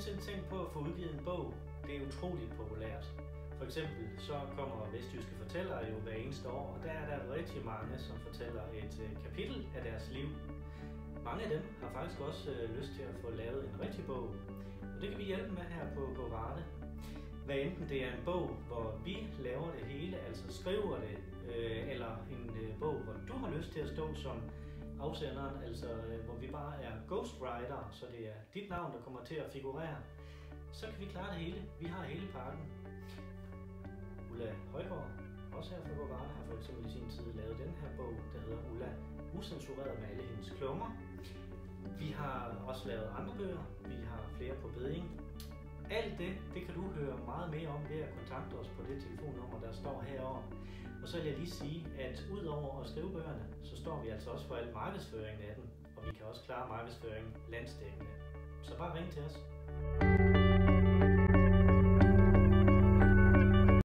nogensinde tænkt på at få udgivet en bog? Det er utroligt populært. For eksempel så kommer Vestjyske Fortællere jo hver eneste år, og der er der rigtig mange, som fortæller et øh, kapitel af deres liv. Mange af dem har faktisk også øh, lyst til at få lavet en rigtig bog, og det kan vi hjælpe med her på Bogarte. Hvad enten det er en bog, hvor vi laver det hele, altså skriver det, øh, eller en øh, bog, hvor du har lyst til at stå som afsenderen, altså øh, hvor vi bare er ghostwriter, så det er dit navn, der kommer til at figurere, så kan vi klare det hele. Vi har hele pakken. Ulla Højgaard, også her fra Bogarte, har for eksempel i sin tid lavet den her bog, der hedder Ulla Usensureret med alle hendes klummer. Vi har også lavet andre bøger. Vi har flere på beding. Alt det, det kan du høre meget mere om ved at kontakte os på det telefonnummer, der står herovre. Og så vil jeg lige sige, at udover at skrive bøgerne, så står vi altså også for al markedsføringen af dem, og vi kan også klare markedsføringen landsdækkende. Så bare ring til os.